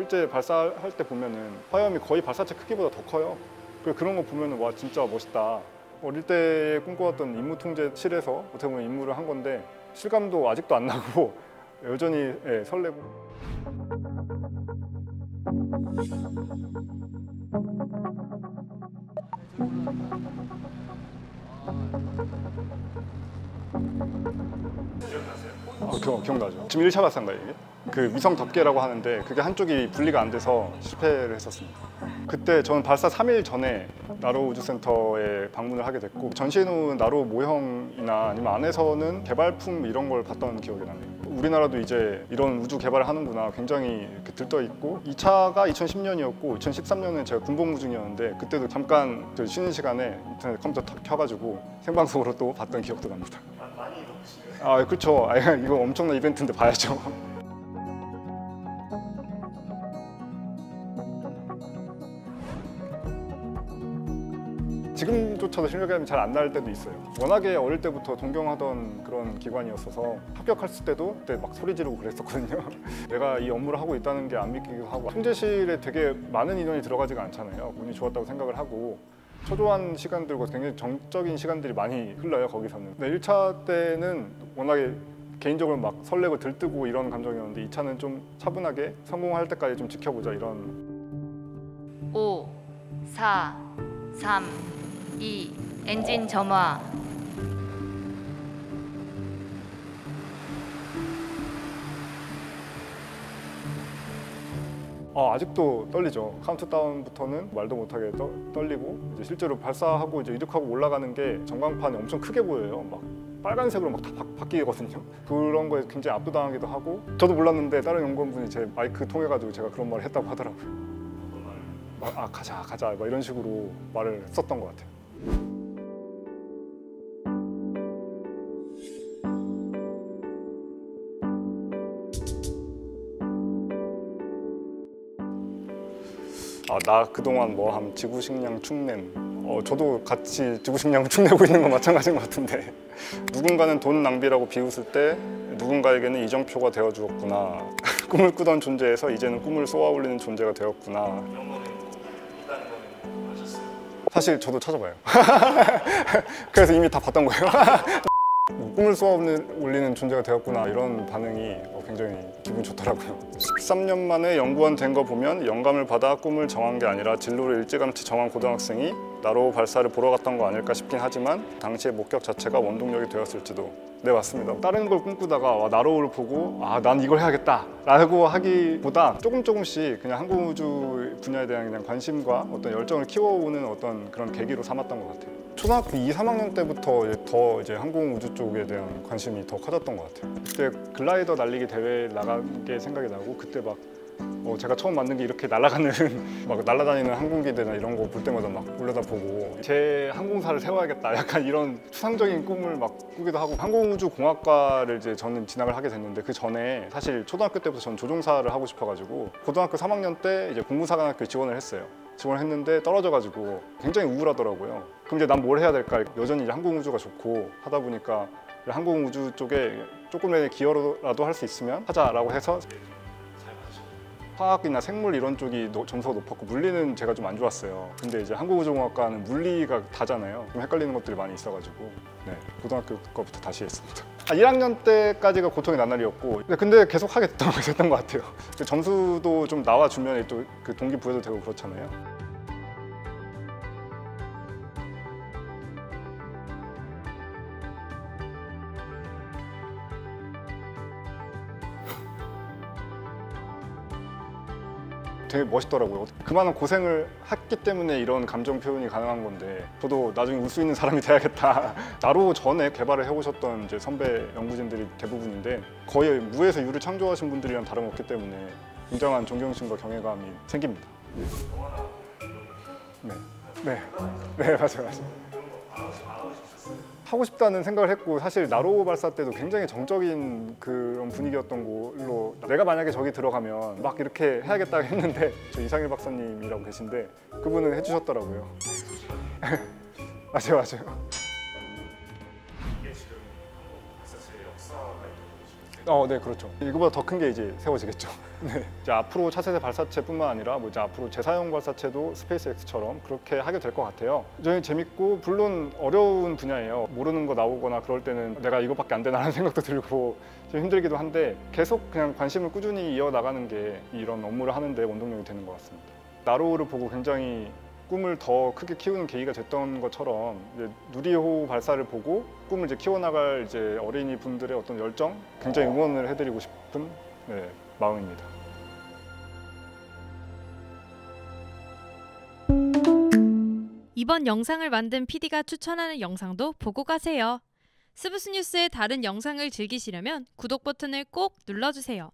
실제 발사할 때 보면은 화염이 거의 발사체 크기보다 더 커요. 그 그런 거 보면은 와 진짜 멋있다. 어릴 때 꿈꿔왔던 임무 통제실에서 어떻게 보면 임무를 한 건데 실감도 아직도 안 나고 여전히 예, 설레고. 아, 기억, 기억나죠. 지금 1차 발사인가요, 이게? 그 위성 덮개라고 하는데 그게 한쪽이 분리가 안 돼서 실패를 했었습니다. 그때 저는 발사 3일 전에 나로 우주센터에 방문을 하게 됐고 전시해 놓은 나로 모형이나 아니면 안에서는 개발품 이런 걸 봤던 기억이 나네요. 우리나라도 이제 이런 우주 개발을 하는구나 굉장히 들떠 있고 2차가 2010년이었고 2013년은 제가 군복무 중이었는데 그때도 잠깐 그 쉬는 시간에 인터넷 컴퓨터 탁 켜가지고 생방송으로 또 봤던 기억도 납니다. 많이 덥시네요. 아 그렇죠. 아, 이거 엄청난 이벤트인데 봐야죠. 지금조차도 실력감이 잘 안 날 때도 있어요. 워낙에 어릴 때부터 동경하던 그런 기관이었어서 합격했을 때도 그때 막 소리 지르고 그랬었거든요. 내가 이 업무를 하고 있다는 게 안 믿기도 하고 통제실에 되게 많은 인원이 들어가지가 않잖아요. 운이 좋았다고 생각을 하고 초조한 시간들과 굉장히 정적인 시간들이 많이 흘러요 거기서는. 근데 1차 때는 워낙에 개인적으로 막 설레고 들뜨고 이런 감정이었는데 2차는 좀 차분하게 성공할 때까지 좀 지켜보자 이런 5, 4, 3, 2, 엔진 점화. 아, 아직도 떨리죠. 카운트다운부터는 말도 못하게 떠, 떨리고 이제 실제로 발사하고 이제 이륙하고 올라가는 게 전광판이 엄청 크게 보여요. 막 빨간색으로 막 다 바뀌거든요. 그런 거에 굉장히 압도당하기도 하고 저도 몰랐는데 다른 연구원분이 제 마이크 통해 가지고 제가 그런 말을 했다고 하더라고요. 막, 아 가자 가자 막 이런 식으로 말을 썼던 것 같아요. 아, 나 그동안 뭐 함 지구식량 축냄. 어, 저도 같이 지구식량 축내고 있는 건 마찬가지인 것 같은데 누군가는 돈 낭비라고 비웃을 때 누군가에게는 이정표가 되어 주었구나. 꿈을 꾸던 존재에서 이제는 꿈을 쏘아 올리는 존재가 되었구나. 사실 저도 찾아봐요. 그래서 이미 다 봤던 거예요. 꿈을 쏘아 올리는 존재가 되었구나 이런 반응이 어, 굉장히 기분 좋더라고요. 13년 만에 연구원 된 거 보면 영감을 받아 꿈을 정한 게 아니라 진로를 일찌감치 정한 고등학생이 나로 발사를 보러 갔던 거 아닐까 싶긴 하지만 당시의 목격 자체가 원동력이 되었을지도. 네 맞습니다. 다른 걸 꿈꾸다가 와, 나로를 보고 아 난 이걸 해야겠다 라고 하기보다 조금 조금씩 그냥 항공우주 분야에 대한 그냥 관심과 어떤 열정을 키워오는 어떤 그런 계기로 삼았던 것 같아요. 초등학교 2, 3학년 때부터 이제 더 이제 항공우주 쪽에 대한 관심이 더 커졌던 것 같아요. 그때 글라이더 날리기 대회 나간 게 생각이 나고 그때 막 어, 제가 처음 만든 게 이렇게 날아가는 막 날아다니는 항공기들이나 이런 거 볼 때마다 막 올려다보고 제 항공사를 세워야겠다 약간 이런 추상적인 꿈을 막 꾸기도 하고 항공우주공학과를 이제 저는 진학을 하게 됐는데 그 전에 사실 초등학교 때부터 전 조종사를 하고 싶어가지고 고등학교 3학년 때 이제 공무사관학교 지원을 했어요. 지원을 했는데 떨어져가지고 굉장히 우울하더라고요. 그럼 이제 난 뭘 해야 될까? 여전히 이제 항공우주가 좋고 하다 보니까 항공우주 쪽에 조금의 기여라도 할 수 있으면 하자라고 해서 화학이나 생물 이런 쪽이 노- 점수가 높았고 물리는 제가 좀 안 좋았어요. 근데 이제 항공우주공학과는 물리가 다잖아요. 좀 헷갈리는 것들이 많이 있어가지고 네, 고등학교 거부터 다시 했습니다. 아, 1학년 때까지가 고통의 나날이었고 근데, 계속 됐던, 됐던 것 같아요. 그 점수도 좀 나와주면 또 그 동기부여도 되고 그렇잖아요. 되게 멋있더라고요. 그만한 고생을 했기 때문에 이런 감정 표현이 가능한 건데 저도 나중에 울 수 있는 사람이 돼야겠다. 나로 전에 개발을 해오셨던 이제 선배 연구진들이 대부분인데 거의 무에서 유를 창조하신 분들이랑 다름없기 때문에 굉장한 존경심과 경외감이 생깁니다. 네, 네, 네 맞아요, 맞아요. 하고 싶다는 생각을 했고 사실 나로 발사 때도 굉장히 정적인 그런 분위기였던 걸로 내가 만약에 저기 들어가면 막 이렇게 해야겠다 했는데 저 이상일 박사님이라고 계신데 그분은 해주셨더라고요. 맞아요, 맞아요. 어, 네, 그렇죠. 이거보다 더 큰 게 이제 세워지겠죠. 네. 이제 앞으로 차세대 발사체뿐만 아니라 뭐 이제 앞으로 재사용 발사체도 SpaceX처럼 그렇게 하게 될 것 같아요. 굉장히 재밌고 물론 어려운 분야예요. 모르는 거 나오거나 그럴 때는 내가 이것밖에 안 되나라는 생각도 들고 좀 힘들기도 한데 계속 그냥 관심을 꾸준히 이어 나가는 게 이런 업무를 하는데 원동력이 되는 것 같습니다. 나로우를 보고 굉장히 꿈을 더 크게 키우는 계기가 됐던 것처럼 이제 누리호 발사를 보고 꿈을 이제 키워나갈 이제 어린이 분들의 어떤 열정 굉장히 응원을 해드리고 싶은 네, 마음입니다. 이번 영상을 만든 PD가 추천하는 영상도 보고 가세요. 스브스 뉴스의 다른 영상을 즐기시려면 구독 버튼을 꼭 눌러주세요.